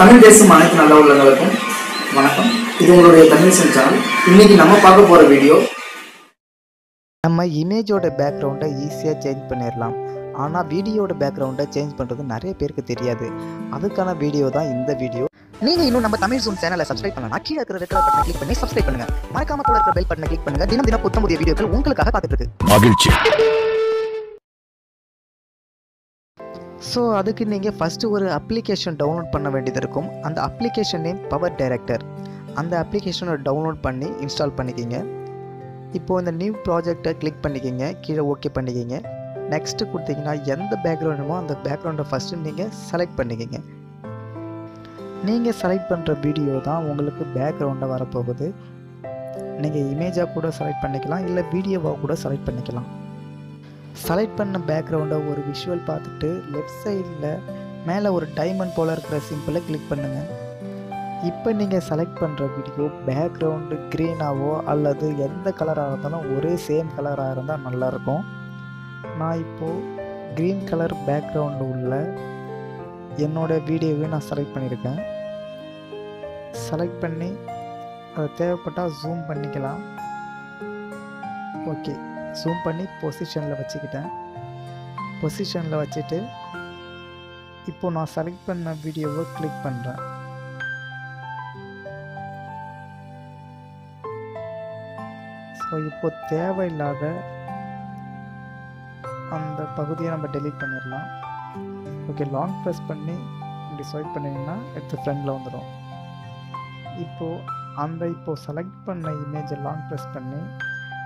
தமிழ் பேசும் அனைத்து நல்ல உள்ளங்களுக்கும் வணக்கம். இது உங்களுடைய தமிழ் சென் சேனல் இன்னைக்கு நம்ம பார்க்க போற வீடியோ நம்ம இமேஜோட பேக்ரவுண்டை ஈஸியாக சேஞ்ச் பண்ணிடலாம் ஆனால் வீடியோட பேக்ரவுண்டை சேஞ்ச் பண்ணுறது நிறைய பேருக்கு தெரியாது. அதுக்கான வீடியோ தான் இந்த வீடியோ நீங்கள் இன்னும் நம்ம தமிழ் ஜூம் சேனலை சப்ஸ்கிரைப் பண்ணலாம் கீழே இருக்கிற ரெட் கலர் பட்டனை கிளிக் பண்ணி சப்ஸ்கிரைப் பண்ணுங்க. மறக்காம கூட இருக்கிற பெல் பட்டனை கிளிக் பண்ணுங்க. தினம் தினம் புத்தம் புதிய வீடியோக்கள் உங்களுக்காக காத்துட்டு இருக்கு. மகிழ்ச்சி. ஸோ அதுக்கு நீங்கள் ஃபஸ்ட்டு ஒரு அப்ளிகேஷன் டவுன்லோட் பண்ண வேண்டியது இருக்கும். அந்த அப்ளிகேஷன் நேம் பவர் டைரக்டர் அந்த அப்ளிகேஷனை டவுன்லோட் பண்ணி இன்ஸ்டால் பண்ணிக்கிங்க. இப்போது இந்த நியூ ப்ராஜெக்டை கிளிக் பண்ணிக்கிங்க. கீழே ஓகே பண்ணிக்கிங்க. நெக்ஸ்ட்டு கொடுத்தீங்கன்னா எந்த பேக்ரவுண்டுமோ அந்த பேக்ரவுண்டை ஃபஸ்ட்டு நீங்கள் செலக்ட் பண்ணிக்கிங்க. நீங்கள் செலக்ட் பண்ணுற வீடியோ தான் உங்களுக்கு பேக்ரவுண்டாக வரப்போகுது. நீங்கள் இமேஜாக கூட செலக்ட் பண்ணிக்கலாம். இல்லை வீடியோவாக கூட செலக்ட் பண்ணிக்கலாம். செலக்ட் பண்ண பேக்ரவுண்டை ஒரு விஷுவல் பார்த்துட்டு லெஃப்ட் சைடில் மேலே ஒரு டைமண்ட் போல் இருக்கிற சிம்பிளை கிளிக் பண்ணுங்கள் இப்போ நீங்கள் செலக்ட் பண்ணுற வீடியோ பேக்ரவுண்டு க்ரீனாவோ அல்லது எந்த கலராக இருந்தாலும் ஒரே சேம் கலராக இருந்தால் நல்லாயிருக்கும். நான் இப்போது க்ரீன் கலர் பேக்ரவுண்டு உள்ள என்னோடய வீடியோவை நான் செலக்ட் பண்ணியிருக்கேன். செலக்ட் பண்ணி அதை தேவைப்பட்டால் ஜூம் பண்ணிக்கலாம். ஓகே ஜூம் பண்ணி பொசிஷனில் வச்சுக்கிட்டேன். பொசிஷனில் வச்சுட்டு இப்போது நான் செலக்ட் பண்ண வீடியோவை கிளிக் பண்ணுறேன் ஸோ இப்போ தேவையில்லாத அந்த பகுதியை நம்ம டெலீட் பண்ணிடலாம். ஓகே லாங் ப்ரெஸ் பண்ணி இப்படி ஸ்வைப் பண்ணிங்கன்னா எடுத்து ஃப்ரெண்டில் வந்துடும் இப்போது அந்த இப்போது செலக்ட் பண்ண இமேஜை லாங் ப்ரெஸ் பண்ணி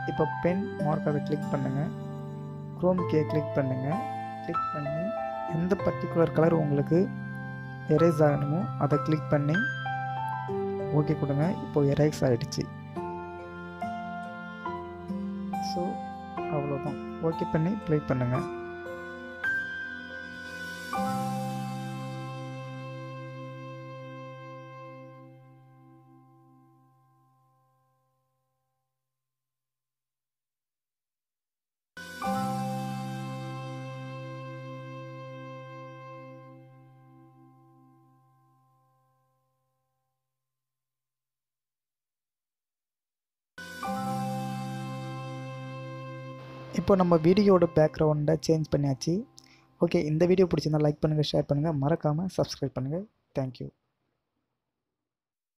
இப்போ பென் மார்க்கரை கிளிக் பண்ணுங்கள் க்ரோம் கே கிளிக் பண்ணுங்கள் கிளிக் பண்ணி எந்த பர்டிகுலர் கலர் உங்களுக்கு எரேஸ் ஆகணுமோ அதை கிளிக் பண்ணி ஓகே கொடுங்க. இப்போது எரேஸ் ஆகிடுச்சு ஸோ அவ்வளோதான் ஓகே பண்ணி ப்ளே பண்ணுங்கள் இப்போ நம்ம வீடியோட பேக்ரவுண்டை சேஞ்ச் பண்ணியாச்சு. ஓகே இந்த வீடியோ பிடிச்சிருந்தா லைக் பண்ணுங்கள் ஷேர் பண்ணுங்கள் மறக்காமல் சப்ஸ்கிரைப் பண்ணுங்கள் தேங்க்யூ